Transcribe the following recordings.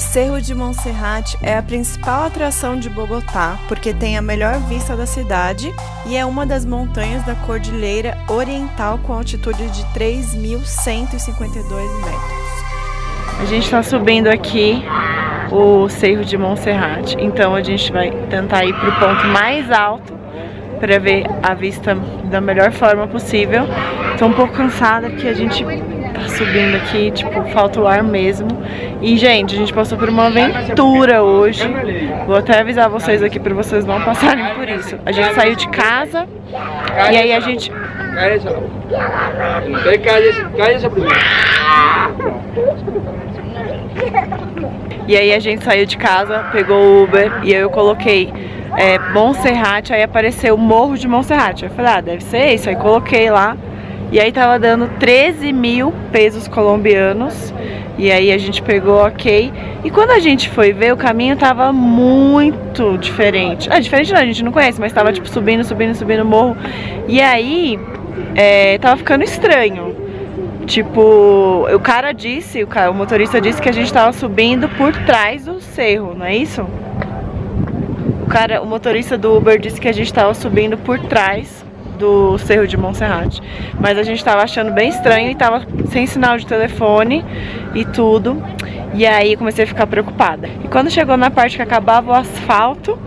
Cerro de Monserrate é a principal atração de Bogotá porque tem a melhor vista da cidade e é uma das montanhas da Cordilheira Oriental com altitude de 3.152 metros. A gente está subindo aqui o Cerro de Monserrate, então a gente vai tentar ir para o ponto mais alto para ver a vista da melhor forma possível. Estou um pouco cansada porque a gente tá subindo aqui, tipo, falta o ar mesmo. E, gente, a gente passou por uma aventura hoje. Vou até avisar vocês aqui pra vocês não passarem por isso. A gente saiu de casa e aí a gente... E aí a gente saiu de casa, pegou o Uber e eu coloquei é, Monserrate, aí apareceu o Morro de Monserrate. Eu falei, ah, deve ser isso. Aí coloquei lá e aí tava dando 13 mil pesos colombianos. E aí a gente pegou ok. E quando a gente foi ver, o caminho tava muito diferente. Ah, diferente não, a gente não conhece, mas tava tipo subindo, subindo, subindo o morro. E aí é, tava ficando estranho. Tipo, o cara disse, o, cara, o motorista disse que a gente tava subindo por trás do cerro, não é isso? O cara, o motorista do Uber disse que a gente tava subindo por trás do Cerro de Monserrate. Mas a gente tava achando bem estranho e tava sem sinal de telefone e tudo. E aí comecei a ficar preocupada. E quando chegou na parte que acabava o asfalto,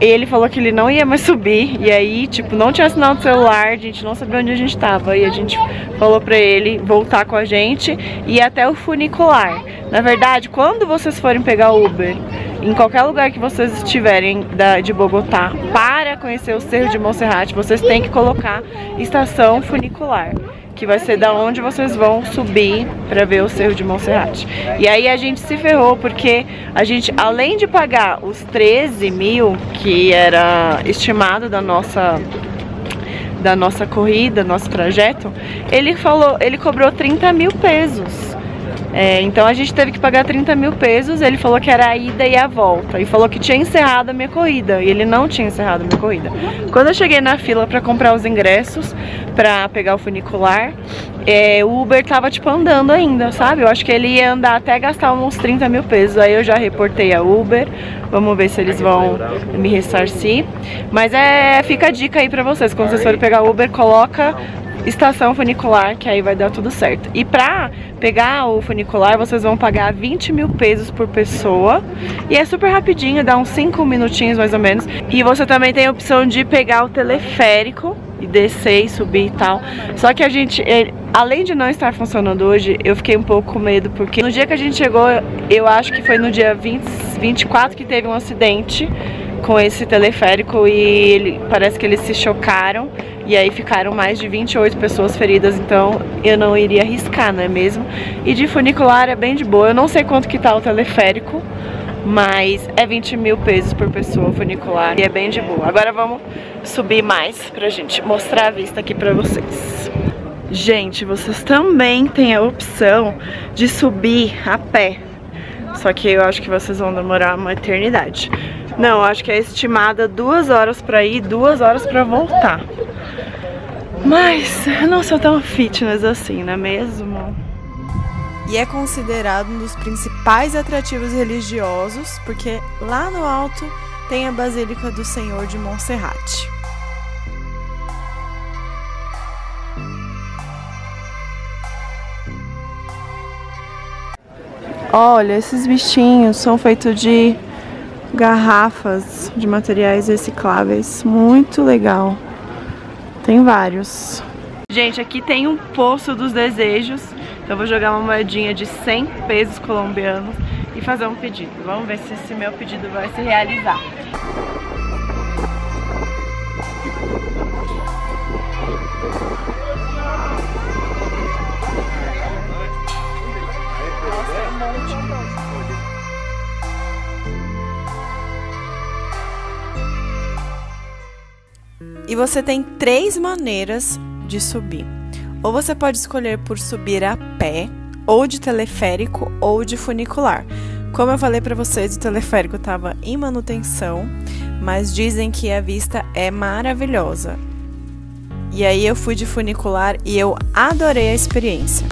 ele falou que ele não ia mais subir. E aí, tipo, não tinha sinal do celular, a gente não sabia onde a gente tava. E a gente falou pra ele voltar com a gente e ir até o funicular. Na verdade, quando vocês forem pegar Uber em qualquer lugar que vocês estiverem da, de Bogotá para conhecer o Cerro de Monserrate, vocês têm que colocar estação funicular que vai ser da onde vocês vão subir para ver o Cerro de Monserrate. E aí a gente se ferrou porque a gente, além de pagar os 13 mil que era estimado da nossa da nossa corrida, nosso trajeto, ele falou, ele cobrou 30 mil pesos. É, então a gente teve que pagar 30 mil pesos, ele falou que era a ida e a volta. E falou que tinha encerrado a minha corrida. E ele não tinha encerrado a minha corrida. Quando eu cheguei na fila para comprar os ingressos, pra pegar o funicular, é, o Uber tava tipo andando ainda, sabe? Eu acho que ele ia andar até gastar uns 30 mil pesos. Aí eu já reportei a Uber. Vamos ver se eles vão me ressarcir. Mas é, fica a dica aí pra vocês. Quando vocês forem pegar o Uber, coloca estação funicular, que aí vai dar tudo certo. E pra pegar o funicular, vocês vão pagar 20 mil pesos por pessoa. E é super rapidinho, dá uns 5 minutinhos mais ou menos. E você também tem a opção de pegar o teleférico e descer e subir e tal. Só que a gente, além de não estar funcionando hoje, eu fiquei um pouco com medo, porque no dia que a gente chegou, eu acho que foi no dia 20, 24 que teve um acidente com esse teleférico e ele, parece que eles se chocaram e aí ficaram mais de 28 pessoas feridas, então eu não iria arriscar, não é mesmo? E de funicular é bem de boa, eu não sei quanto que tá o teleférico, mas é 20 mil pesos por pessoa funicular e é bem de boa. Agora vamos subir mais pra gente mostrar a vista aqui pra vocês. Gente, vocês também têm a opção de subir a pé, só que eu acho que vocês vão demorar uma eternidade. Não, acho que é estimada duas horas pra ir, duas horas pra voltar. Mas eu não sou tão fitness assim, não é mesmo? E é considerado um dos principais atrativos religiosos, porque lá no alto tem a Basílica do Senhor de Monserrate. Olha, esses bichinhos são feitos de garrafas de materiais recicláveis. Muito legal. Tem vários. Gente, aqui tem um poço dos desejos. Então vou jogar uma moedinha de 100 pesos colombianos e fazer um pedido. Vamos ver se esse meu pedido vai se realizar. E você tem três maneiras de subir. Ou você pode escolher por subir a pé, ou de teleférico, ou de funicular. Como eu falei para vocês, o teleférico estava em manutenção, mas dizem que a vista é maravilhosa. E aí eu fui de funicular e eu adorei a experiência.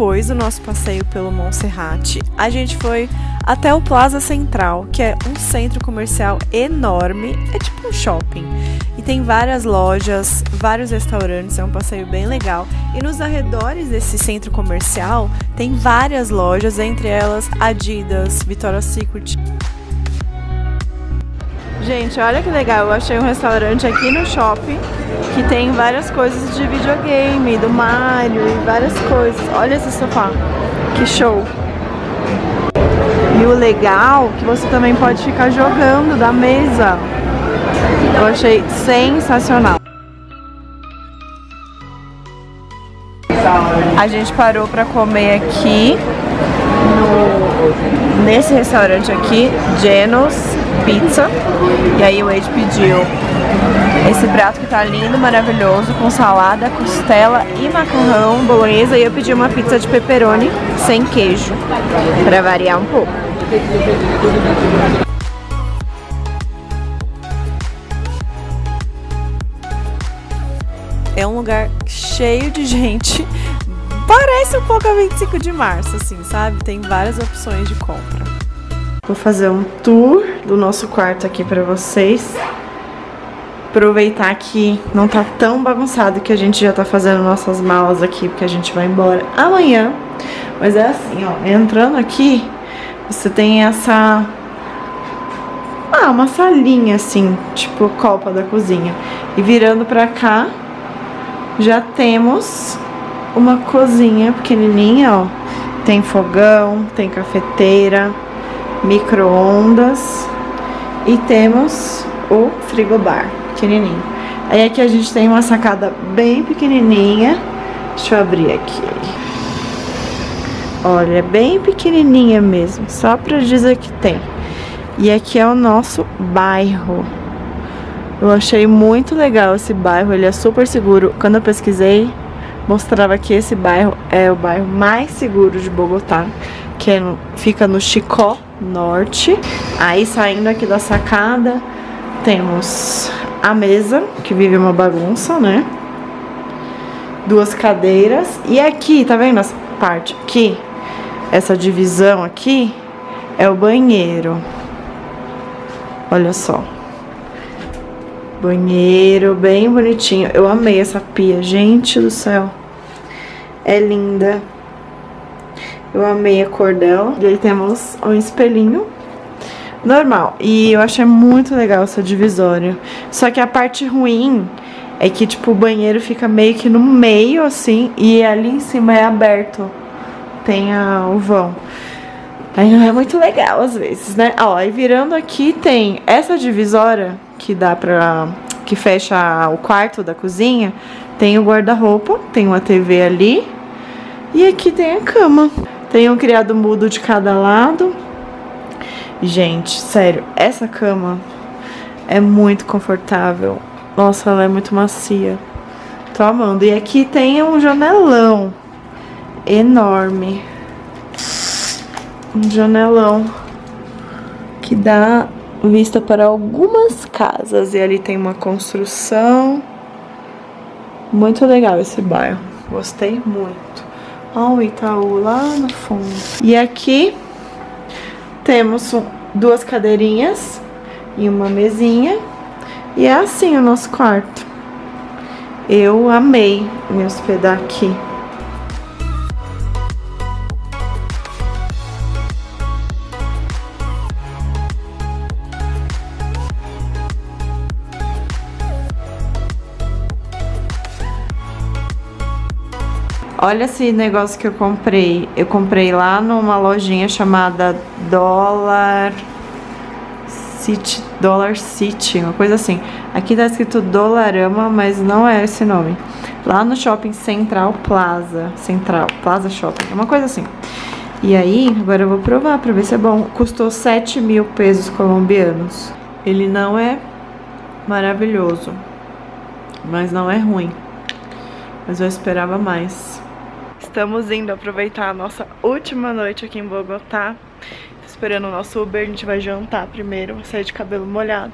Depois do nosso passeio pelo Monserrate, a gente foi até o Plaza Central, que é um centro comercial enorme, é tipo um shopping. E tem várias lojas, vários restaurantes, é um passeio bem legal. E nos arredores desse centro comercial tem várias lojas, entre elas Adidas, Victoria's Secret. Gente, olha que legal, eu achei um restaurante aqui no shopping que tem várias coisas de videogame, do Mario e várias coisas. Olha esse sofá, que show! E o legal é que você também pode ficar jogando da mesa. Eu achei sensacional. A gente parou para comer aqui no, nesse restaurante aqui, Genos Pizza. E aí o Wade pediu esse prato que tá lindo, maravilhoso, com salada, costela e macarrão bolonhesa. E eu pedi uma pizza de pepperoni sem queijo, para variar um pouco. É um lugar cheio de gente. Parece um pouco a 25 de março, assim, sabe? Tem várias opções de compra. Vou fazer um tour do nosso quarto aqui pra vocês. Aproveitar que não tá tão bagunçado que a gente já tá fazendo nossas malas aqui, porque a gente vai embora amanhã. Mas é assim, ó, entrando aqui, você tem essa... Ah, uma salinha assim, tipo copa da cozinha. E virando pra cá, já temos uma cozinha pequenininha, ó. Tem fogão, tem cafeteira, micro-ondas e temos o frigobar pequenininho. Aí aqui a gente tem uma sacada bem pequenininha. Deixa eu abrir aqui. Olha, é bem pequenininha mesmo, só pra dizer que tem. E aqui é o nosso bairro. Eu achei muito legal esse bairro, ele é super seguro. Quando eu pesquisei, mostrava que esse bairro é o bairro mais seguro de Bogotá, que é no, fica no Chicó Norte. Aí saindo aqui da sacada, temos a mesa, que vive uma bagunça, né? Duas cadeiras. E aqui, tá vendo essa parte aqui? essa divisão aqui é o banheiro. Olha só. Banheiro bem bonitinho. Eu amei essa pia, gente do céu. É linda. Eu amei a cor dela. E aí temos um espelhinho normal. E eu achei muito legal essa divisória. Só que a parte ruim é que, tipo, o banheiro fica meio que no meio, assim, e ali em cima é aberto tem a, o vão. Aí não é muito legal às vezes, né? Ó, e virando aqui tem essa divisória que dá pra... que fecha o quarto da cozinha. Tem o guarda-roupa, tem uma TV ali. E aqui tem a cama. Um criado mudo de cada lado. Gente, sério, essa cama é muito confortável. Nossa, ela é muito macia. Tô amando. E aqui tem um janelão enorme. Um janelão que dá vista para algumas casas. E ali tem uma construção. Muito legal esse bairro. Gostei muito. Ó o Itaú lá no fundo. E aqui temos duas cadeirinhas e uma mesinha. E é assim o nosso quarto. Eu amei me hospedar aqui. Olha esse negócio que eu comprei. Eu comprei lá numa lojinha chamada Dollar City, Dollar City, uma coisa assim. Aqui tá escrito Dolarama, mas não é esse nome. Lá no Shopping Central Plaza, Central, Plaza Shopping, uma coisa assim. E aí, agora eu vou provar pra ver se é bom. Custou 7 mil pesos colombianos. Ele não é maravilhoso, mas não é ruim. Mas eu esperava mais. Estamos indo aproveitar a nossa última noite aqui em Bogotá. Tô esperando o nosso Uber, a gente vai jantar primeiro, vou sair de cabelo molhado.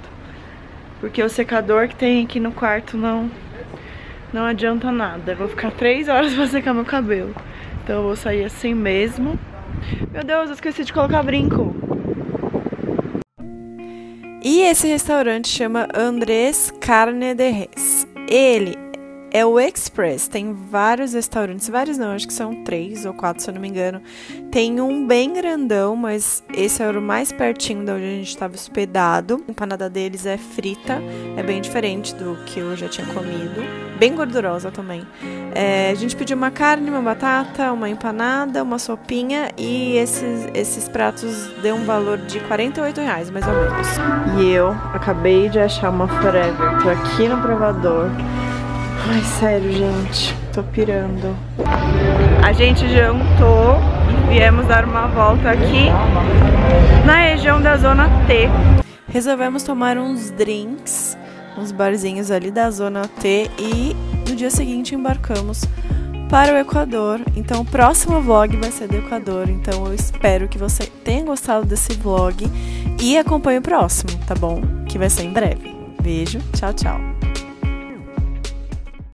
Porque o secador que tem aqui no quarto não, não adianta nada. Vou ficar três horas pra secar meu cabelo. Então eu vou sair assim mesmo. Meu Deus, eu esqueci de colocar brinco. E esse restaurante chama Andrés Carne de Res. Ele é o Express. Tem vários restaurantes, vários não, acho que são três ou quatro, se eu não me engano. Tem um bem grandão, mas esse era o mais pertinho da onde a gente estava hospedado. A empanada deles é frita, é bem diferente do que eu já tinha comido. Bem gordurosa também. É, a gente pediu uma carne, uma batata, uma empanada, uma sopinha e esses, esses pratos deu um valor de 48 reais, mais ou menos. E eu acabei de achar uma Forever. Tô aqui no provador. Ai, sério, gente. Tô pirando. A gente jantou e viemos dar uma volta aqui na região da Zona T. Resolvemos tomar uns drinks, uns barzinhos ali da Zona T e no dia seguinte embarcamos para o Equador. Então, o próximo vlog vai ser do Equador. Então, eu espero que você tenha gostado desse vlog e acompanhe o próximo, tá bom? Que vai ser em breve. Beijo, tchau, tchau.